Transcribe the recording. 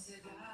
ansiedade.